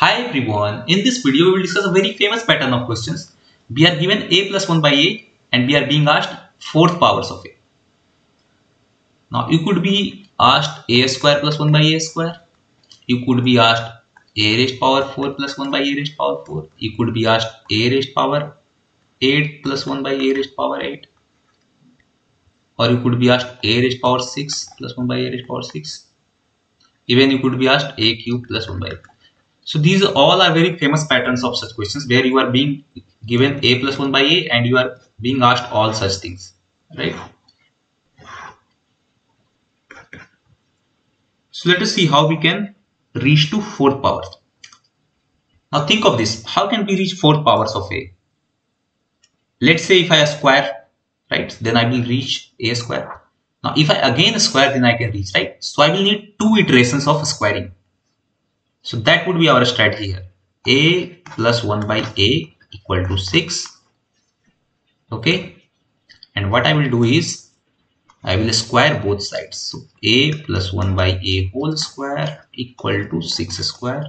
Hi everyone, in this video we will discuss a very famous pattern of questions. We are given a plus 1 by a and we are being asked fourth powers of a. Now you could be asked a square plus 1 by a square. You could be asked a raised power 4 plus 1 by a raised power 4. You could be asked a raised power 8 plus 1 by a raised power 8. Or you could be asked a raised power 6 plus 1 by a raised power 6. Even you could be asked a cube plus 1 by a so these all are very famous patterns of such questions where you are being given a plus 1 by a and you are being asked all such things, right? So let us see how we can reach to fourth power. Now think of this, how can we reach fourth powers of a? Let's say if I square, right, then I will reach a square. Now if I again square, then I can reach, right? So I will need two iterations of squaring so that would be our strategy here. A plus 1 by A equal to 6. Okay. And what I will do is I will square both sides. So A plus 1 by A whole square equal to 6 square.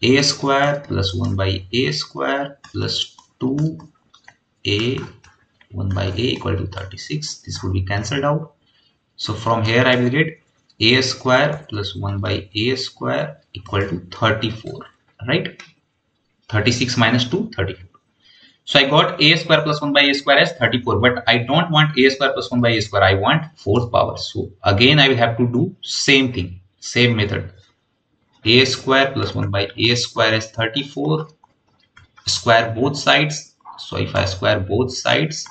A square plus 1 by A square plus 2A 1 by A equal to 36. This will be cancelled out. So from here I will get a square plus 1 by a square equal to 34 right? 36 minus 2 34 so i got a square plus 1 by a square as 34 but i don't want a square plus 1 by a square i want fourth power. So again i will have to do same thing same method. A square plus 1 by a square is 34 square both sides. So if i square both sides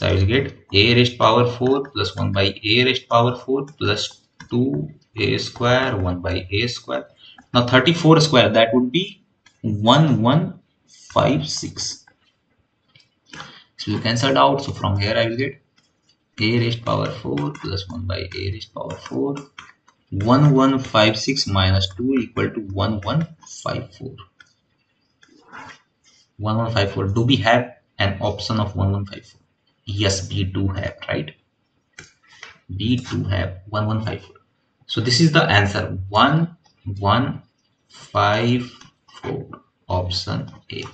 so I will get a raised power 4 plus 1 by a raised power 4 plus 2 a square 1 by a square. Now 34 square that would be 1156. So will cancel out. So from here I will get a raised power 4 plus 1 by a raised power 4. 1156 minus 2 equal to 1154. 1154. Do we have an option of 1154? Yes b2 have right? B2 have 1154 so this is the answer. 1154 option a.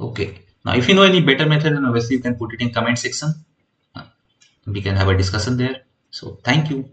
Okay. Now if you know any better method then obviously you can put it in comment section. We can have a discussion there. So thank you